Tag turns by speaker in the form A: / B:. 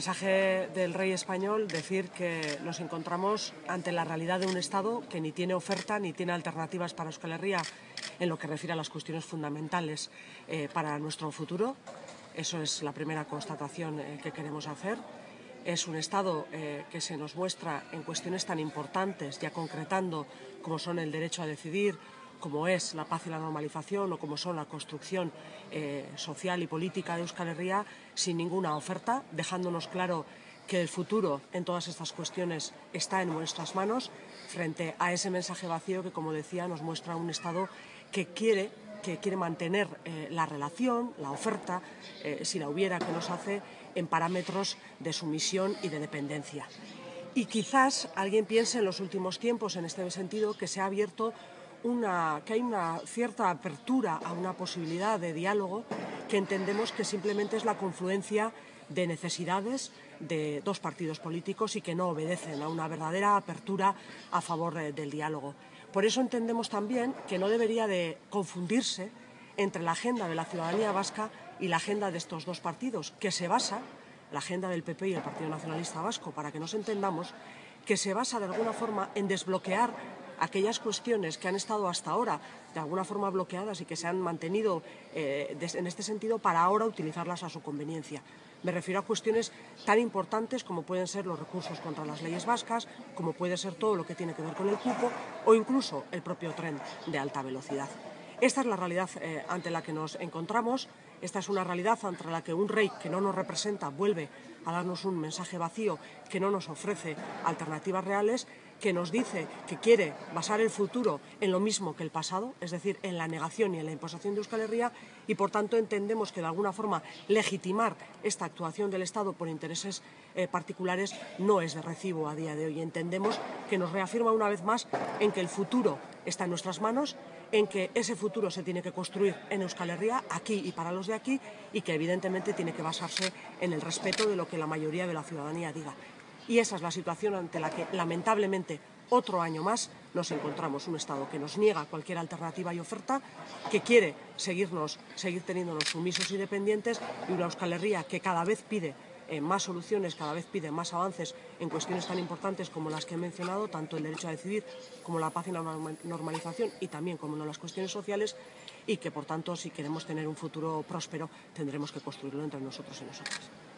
A: mensaje del rey español decir que nos encontramos ante la realidad de un Estado que ni tiene oferta ni tiene alternativas para Euskal Herria en lo que refiere a las cuestiones fundamentales eh, para nuestro futuro. Eso es la primera constatación eh, que queremos hacer. Es un Estado eh, que se nos muestra en cuestiones tan importantes, ya concretando como son el derecho a decidir, como es la paz y la normalización o como son la construcción eh, social y política de Euskal Herria, sin ninguna oferta, dejándonos claro que el futuro en todas estas cuestiones está en nuestras manos, frente a ese mensaje vacío que, como decía, nos muestra un Estado que quiere que quiere mantener eh, la relación, la oferta, eh, si la hubiera, que nos hace en parámetros de sumisión y de dependencia. Y quizás alguien piense en los últimos tiempos, en este sentido, que se ha abierto que hay una cierta apertura a una posibilidad de diálogo que entendemos que simplemente es la confluencia de necesidades de dos partidos políticos y que no obedecen a una verdadera apertura a favor de, del diálogo. Por eso entendemos también que no debería de confundirse entre la agenda de la ciudadanía vasca y la agenda de estos dos partidos, que se basa, la agenda del PP y el Partido Nacionalista Vasco, para que nos entendamos, que se basa de alguna forma en desbloquear aquellas cuestiones que han estado hasta ahora de alguna forma bloqueadas y que se han mantenido eh, en este sentido para ahora utilizarlas a su conveniencia. Me refiero a cuestiones tan importantes como pueden ser los recursos contra las leyes vascas, como puede ser todo lo que tiene que ver con el cupo o incluso el propio tren de alta velocidad. Esta es la realidad eh, ante la que nos encontramos, esta es una realidad ante la que un rey que no nos representa vuelve a darnos un mensaje vacío que no nos ofrece alternativas reales, que nos dice que quiere basar el futuro en lo mismo que el pasado, es decir, en la negación y en la imposición de Euskal Herria, y por tanto entendemos que de alguna forma legitimar esta actuación del Estado por intereses eh, particulares no es de recibo a día de hoy. Entendemos que nos reafirma una vez más en que el futuro está en nuestras manos en que ese futuro se tiene que construir en Euskal Herria, aquí y para los de aquí, y que evidentemente tiene que basarse en el respeto de lo que la mayoría de la ciudadanía diga. Y esa es la situación ante la que, lamentablemente, otro año más nos encontramos un Estado que nos niega cualquier alternativa y oferta, que quiere seguirnos, seguir teniéndonos sumisos y dependientes, y una Euskal Herria que cada vez pide eh, más soluciones, cada vez pide más avances en cuestiones tan importantes como las que he mencionado, tanto el derecho a decidir como la paz y la normalización y también como las cuestiones sociales y que por tanto si queremos tener un futuro próspero tendremos que construirlo entre nosotros y nosotras.